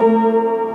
Música